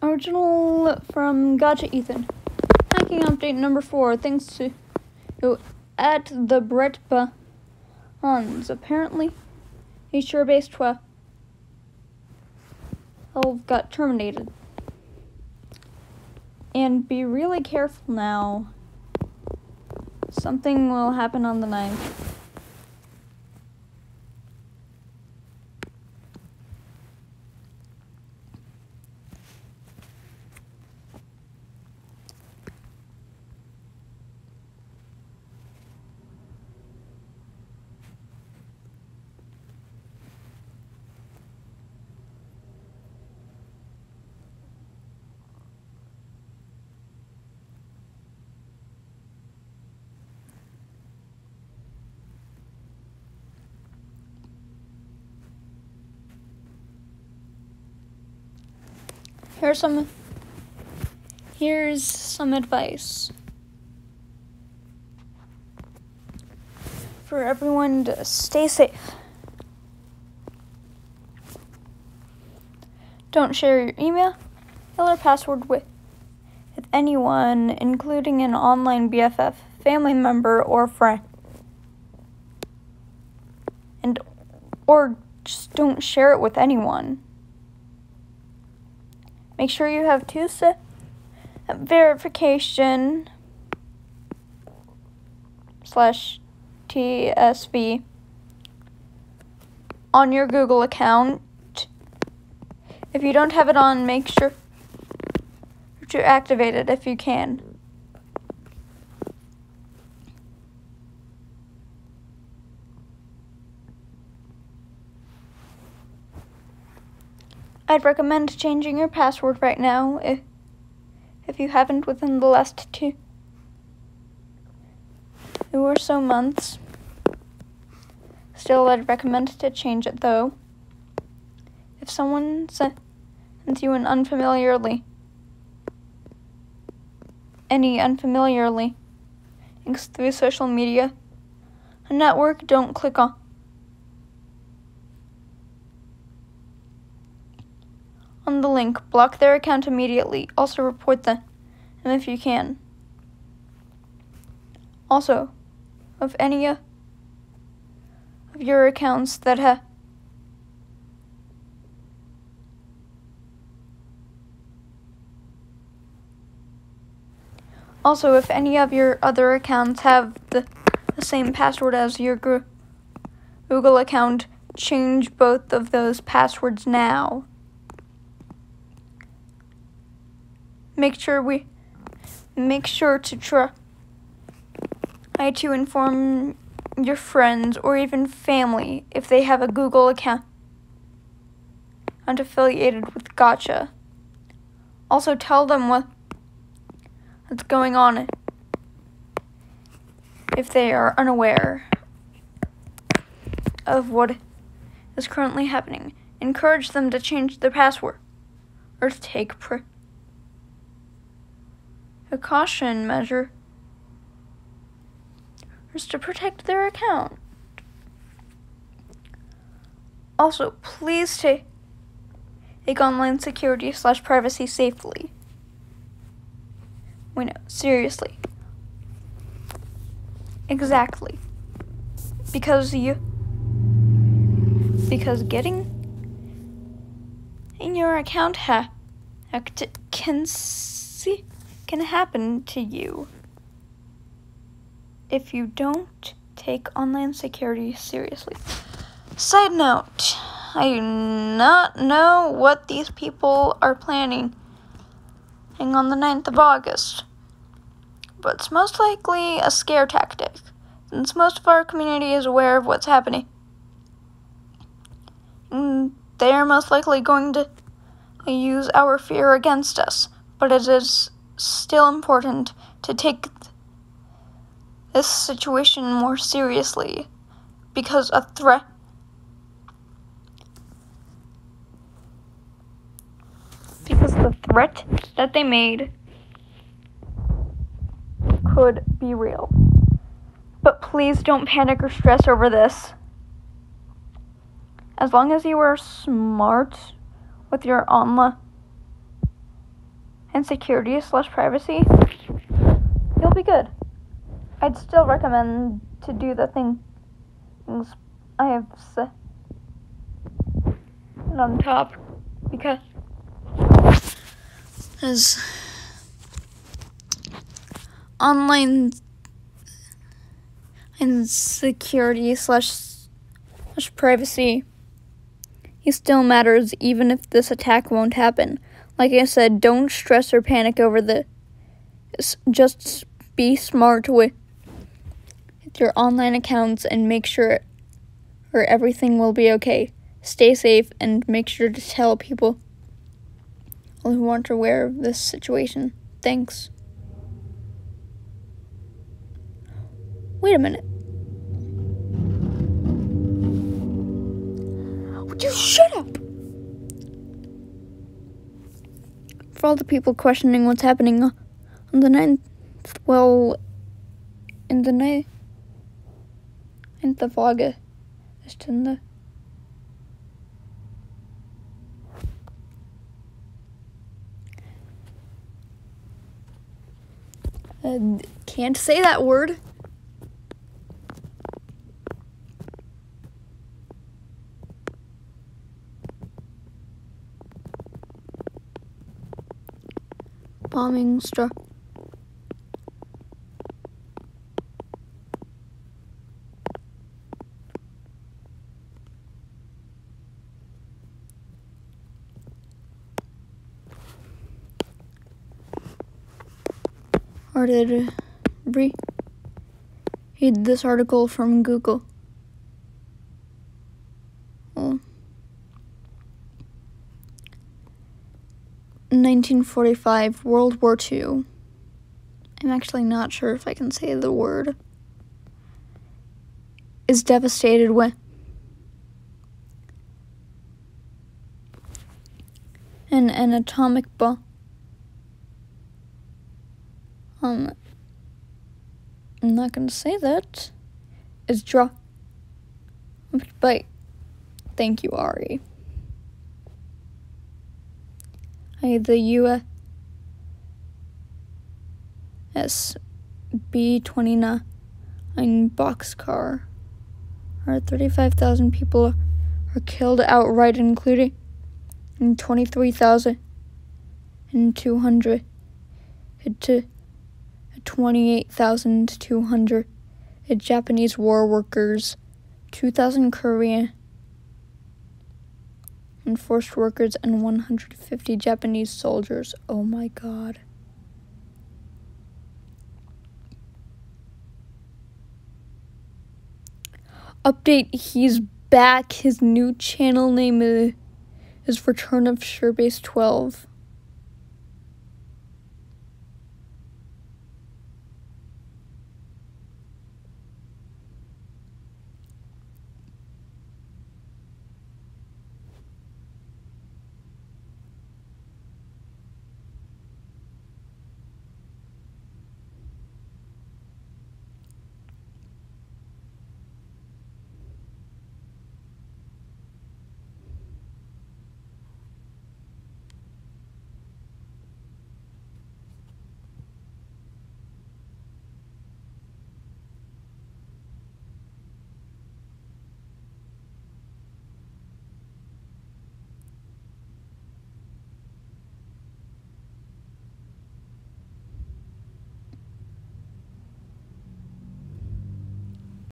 Original from Gacha Ethan. Hacking update number four. Thanks to you at the Brett Bonds. Apparently, he sure base 12 got terminated. And be really careful now. Something will happen on the 9th. Here's some here's some advice for everyone to stay safe. Don't share your email or password with, with anyone, including an online BFF, family member, or friend. And or just don't share it with anyone. Make sure you have two step verification slash TSV on your Google account. If you don't have it on, make sure to activate it if you can. I'd recommend changing your password right now if, if you haven't within the last two, or so months. Still, I'd recommend to change it though. If someone sends you an unfamiliarly, any unfamiliarly links through social media, a network, don't click on on the link, block their account immediately. Also, report them if you can. Also, of any uh, of your accounts that have Also, if any of your other accounts have the, the same password as your Google account, change both of those passwords now. Make sure we make sure to try to inform your friends or even family if they have a Google account affiliated with Gacha. Also tell them what what's going on if they are unaware of what is currently happening. Encourage them to change their password or take pre- a caution measure is to protect their account. Also, please take, online security slash privacy safely. We know, seriously. Exactly. Because you because getting in your account hacked can can happen to you if you don't take online security seriously. Side note, I do not know what these people are planning on the 9th of August, but it's most likely a scare tactic, since most of our community is aware of what's happening. And they are most likely going to use our fear against us, but it is still important to take this situation more seriously because a threat because the threat that they made could be real. But please don't panic or stress over this. As long as you are smart with your online and security slash privacy, you'll be good. I'd still recommend to do the thing, things I have said on top because as online and security slash slash privacy he still matters even if this attack won't happen. Like I said, don't stress or panic over the just be smart with your online accounts and make sure or everything will be okay. Stay safe and make sure to tell people who aren't aware of this situation. Thanks. Wait a minute. Would you shut up? For all the people questioning what's happening on the 9th, well, in the night, 9th of August, in the uh, can't say that word. Struck. Or did read this article from Google. 1945, World War II. I'm actually not sure if I can say the word. Is devastated when an, an atomic bomb. Um, I'm not gonna say that. Is dropped by. Thank you, Ari the U.S. B-29 Bockscar. Or 35,000 people are killed outright, including 23,200 to 28,200 Japanese war workers, 2,000 Korean and forced workers and 150 Japanese soldiers. Oh my god. Update, he's back. His new channel name is, Return of Surebase 12.